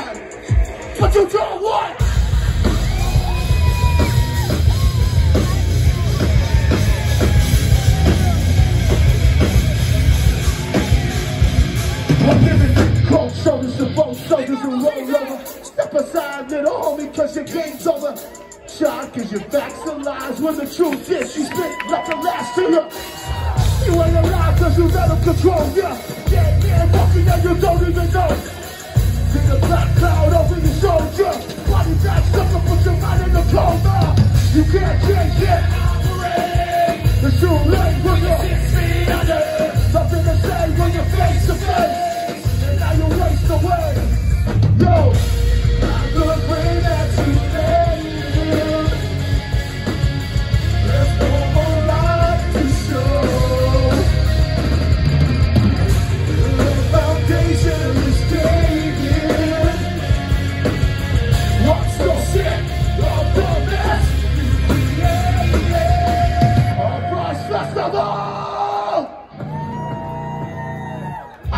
time. But you don't want. Cold shoulders to both shoulders and roll over. Step aside, little homie, cause your game's over. Shy, cause your facts are lies when the truth is you spit like a last of you. You ain't alive cause you let control ya. Dead man walking and you don't even know. See the black cloud over your shoulder.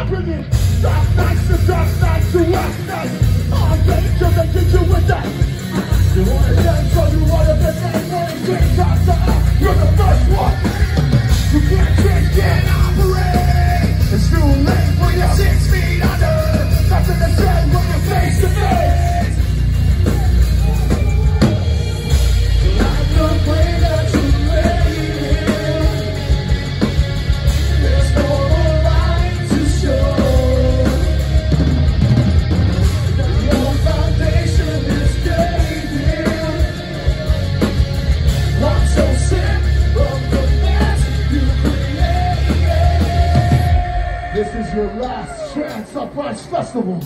It dark nights to dark nights to rock nights. On danger, they get you with that. Last chance at Uprise Festival.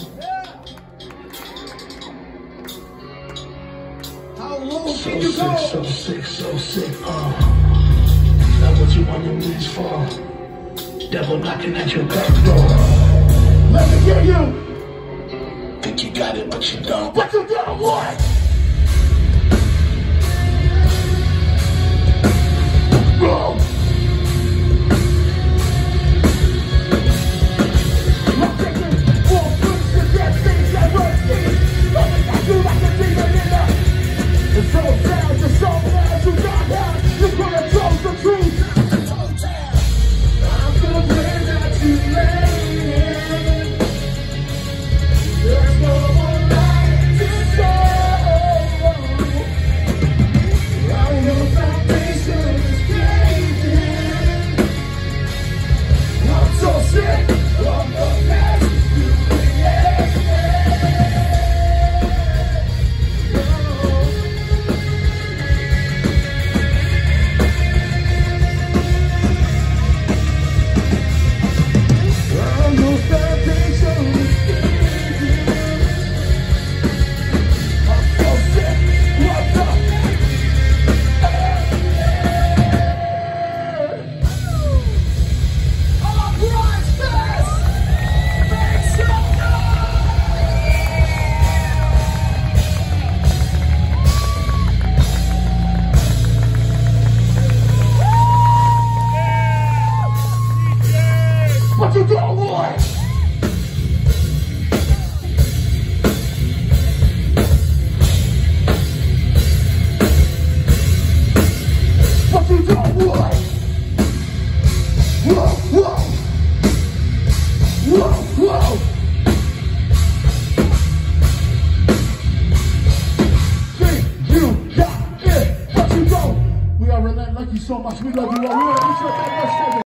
How low So can you sick, go? so sick, so sick, uh. That's what you on your knees for. Devil knocking at your back door. Let me get you. Think you got it, but you don't. What you gonna want? Whoa, you got it, but you don't. We are relentless. Thank you so much. We love you all. We wish you a